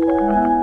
Música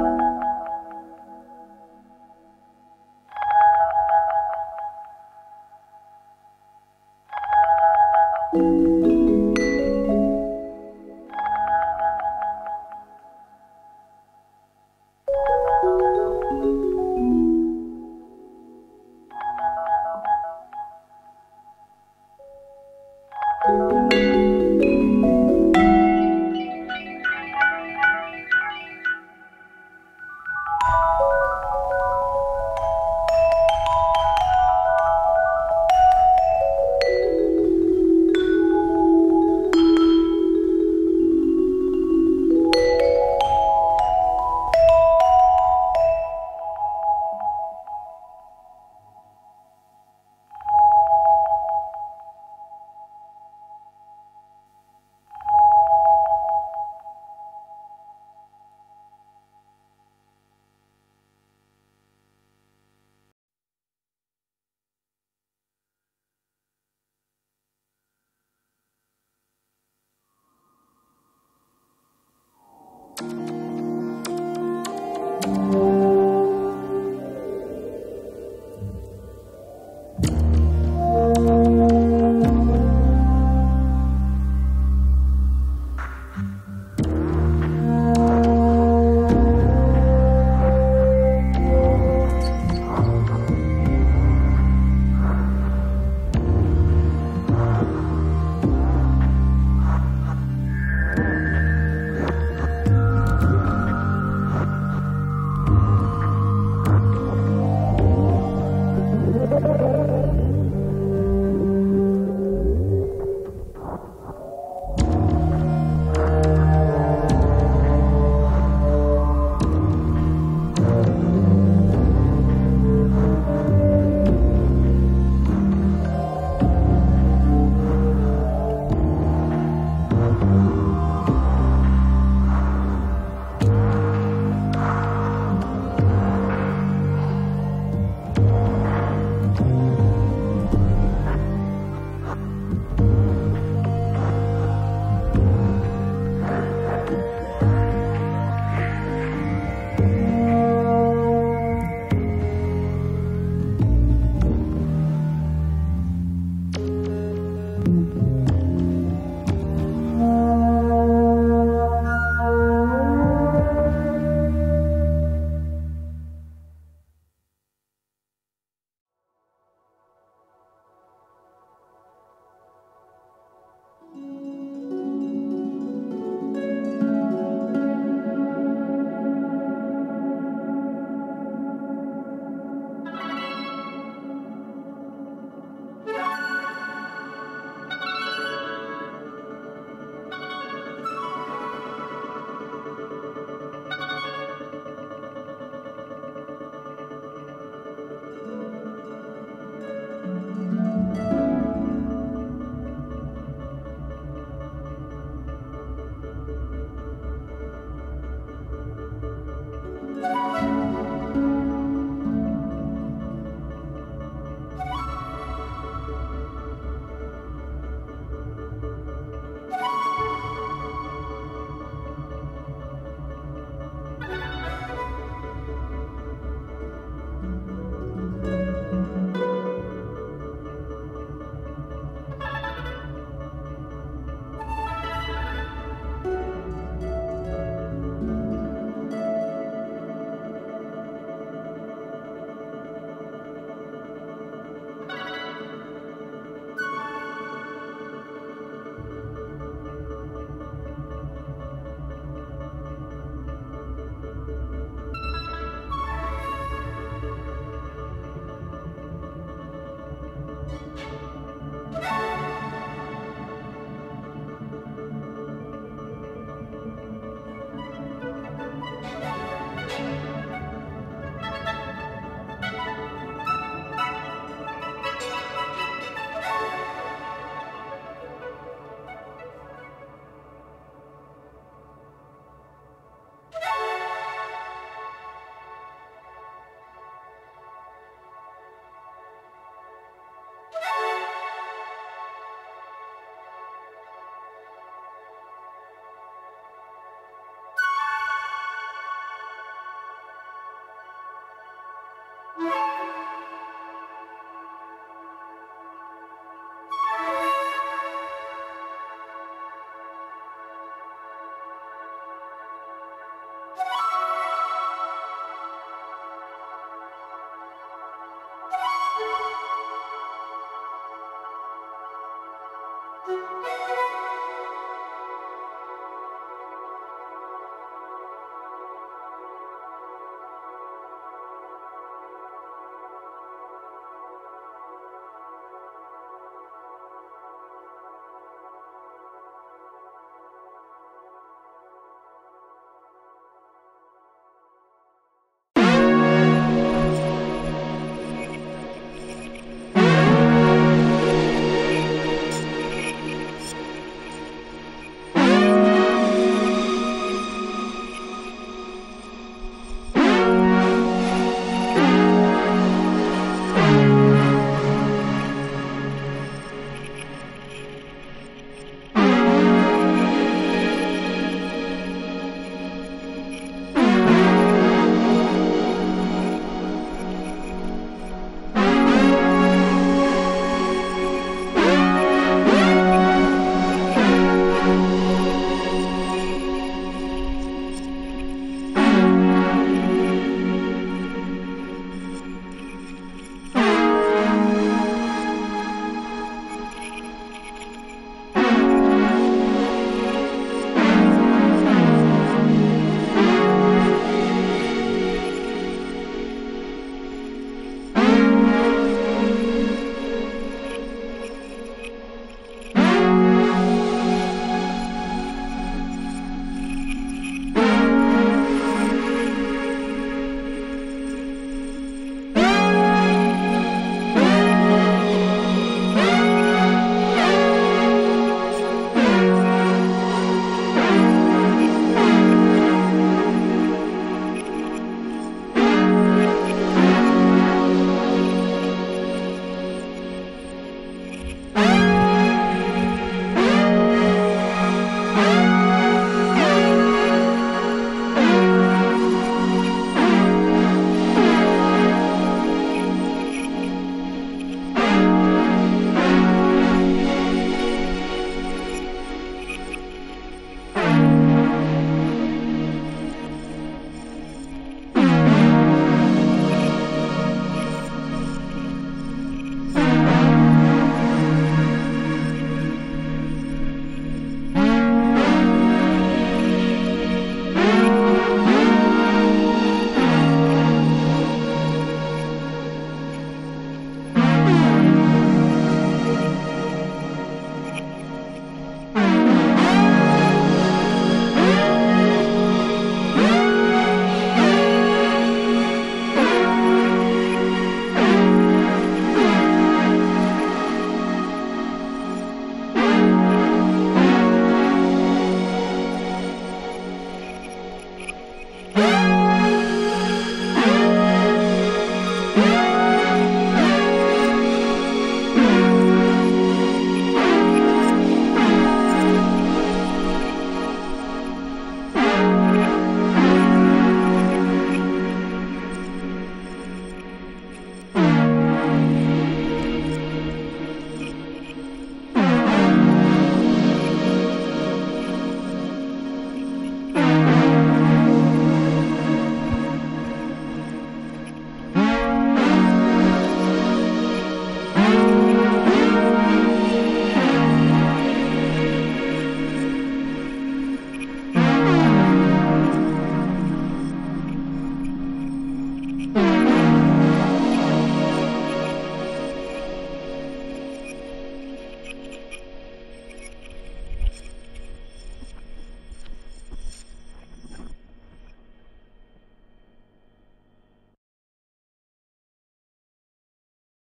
Bye.